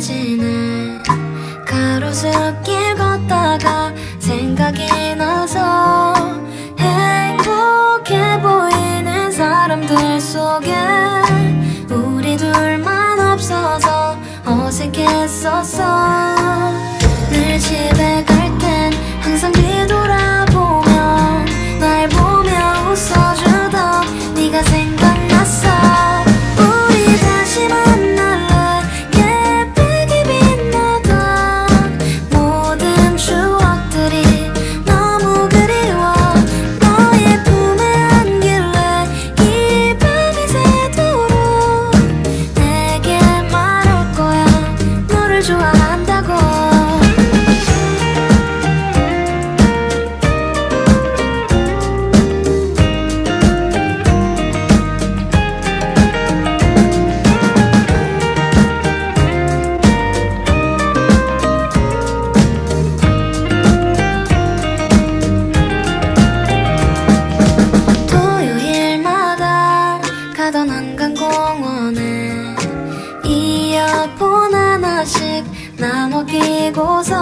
지내 가로수길 걷다가 생각이 나서 행복해 보이는 사람들 속에 우리 둘만 없어서 어색했었어. 늘 집에 가 한강공원에 이어폰 하나씩 나눠 끼고서